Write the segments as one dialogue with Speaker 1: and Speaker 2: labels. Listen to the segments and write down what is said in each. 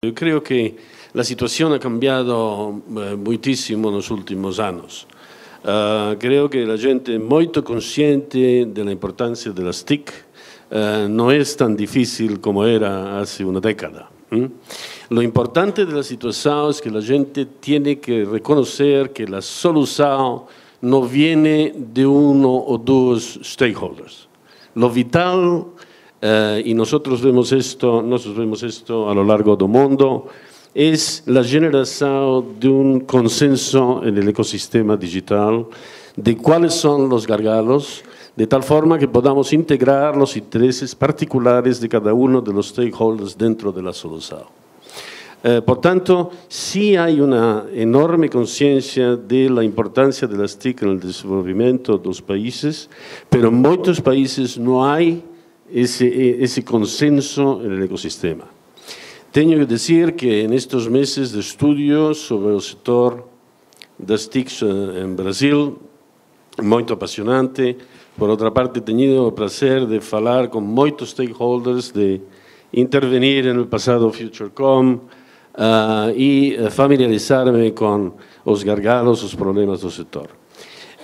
Speaker 1: Yo creo que la situación ha cambiado eh, muchísimo en los últimos años. Uh, creo que la gente es muy consciente de la importancia de las TIC. Uh, no es tan difícil como era hace una década. ¿m? Lo importante de la situación es que la gente tiene que reconocer que la solución no viene de uno o dos stakeholders. Lo vital eh, nosotros vemos esto, nosotros vemos esto a lo largo del mundo, es la generación de un consenso en el ecosistema digital de cuáles son los gargalos, de tal forma que podamos integrar los intereses particulares de cada uno de los stakeholders dentro de la solución. Eh, por tanto, sí hay una enorme conciencia de la importancia de las TIC en el desarrollo de los países, pero en muchos países no hay ese, ese consenso en el ecosistema. Tengo que decir que en estos meses de estudio sobre el sector das TICs eh, en Brasil, muy apasionante, por otra parte he tenido el placer de hablar con muchos stakeholders, de intervenir en el pasado FutureCom uh, y eh, familiarizarme con los gargalos, los problemas del sector.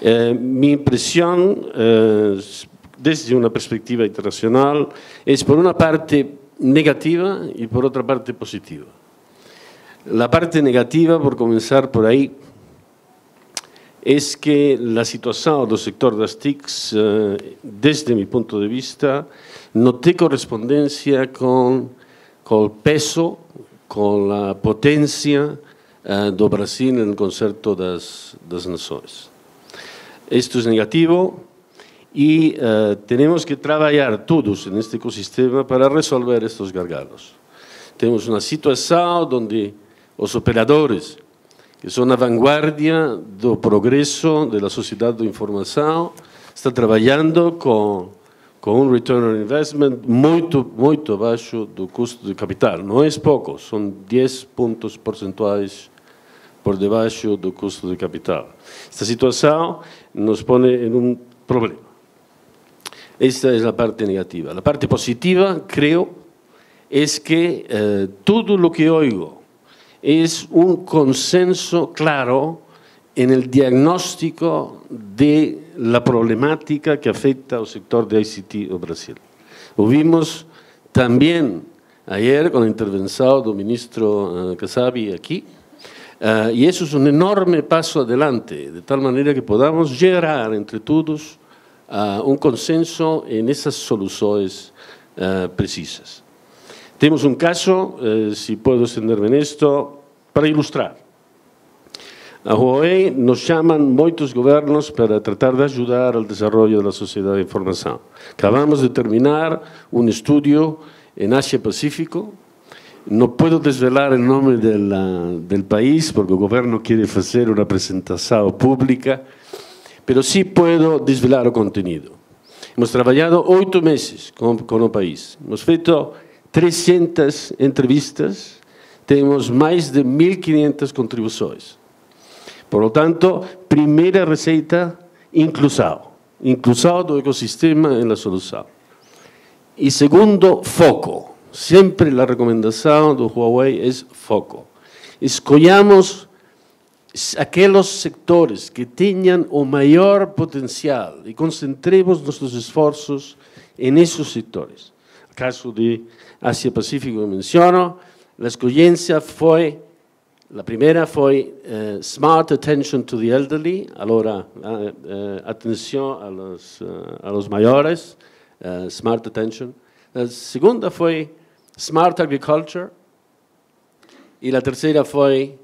Speaker 1: Eh, mi impresión eh, desde una perspectiva internacional es por una parte negativa y por otra parte positiva. La parte negativa, por comenzar por ahí, es que la situación del sector de las TICs, eh, desde mi punto de vista, no tiene correspondencia con, con el peso, con la potencia eh, do Brasil en el concepto de las naciones. Esto es negativo, y uh, tenemos que trabajar todos en este ecosistema para resolver estos gargalos. Tenemos una situación donde los operadores, que son a vanguardia do progreso de la sociedad de información, están trabajando con, con un return on investment muy, muy bajo do custo de capital. No es poco, son 10 puntos porcentuales por debajo do custo de capital. Esta situación nos pone en un problema. Esta es la parte negativa. La parte positiva, creo, es que eh, todo lo que oigo es un consenso claro en el diagnóstico de la problemática que afecta al sector de ICT en Brasil. Lo vimos también ayer con la intervención del ministro uh, Kasabi aquí, uh, y eso es un enorme paso adelante, de tal manera que podamos llegar entre todos uh, un consenso en esas soluciones uh, precisas. Tenemos un caso, uh, si puedo extenderme en esto, para ilustrar. A Huawei nos llaman muchos gobiernos para tratar de ayudar al desarrollo de la sociedad de información. Acabamos de terminar un estudio en Asia-Pacífico. No puedo desvelar el nombre de la, del país porque el gobierno quiere hacer una presentación pública, pero sí puedo desvelar el contenido. Hemos trabajado ocho meses con, con país. Hemos hecho 300 entrevistas, tenemos más de 1.500 contribuciones. Por lo tanto, primera receta, inclusión. Inclusión del ecosistema en la solución. Y segundo, foco. Siempre la recomendación de Huawei es foco. Escollamos aquellos sectores que tengan o mayor potencial y concentremos nuestros esfuerzos en esos sectores. El caso de Asia-Pacífico que menciono, la escollencia fue, la primera fue uh, Smart Attention to the Elderly, uh, atención a los, a los mayores, Smart Attention. La segunda fue Smart Agriculture y la tercera fue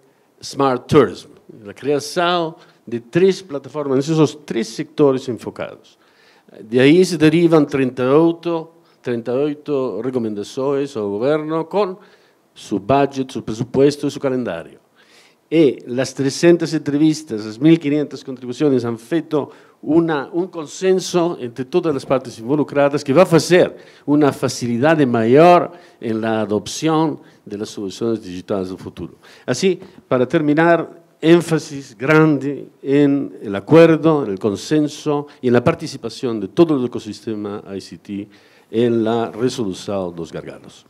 Speaker 1: Smart Tourism la creación de tres plataformas, esos tres sectores enfocados. De ahí se derivan 38, 38 recomendaciones al gobierno con su budget, su presupuesto y su calendario. Y las 300 entrevistas, las 1.500 contribuciones han hecho una, un consenso entre todas las partes involucradas que va a hacer una facilidad mayor en la adopción de las soluciones digitales del futuro. Así, para terminar, énfasis grande en el acuerdo, en el consenso y en la participación de todo el ecosistema ICT en la resolución de los gargalos.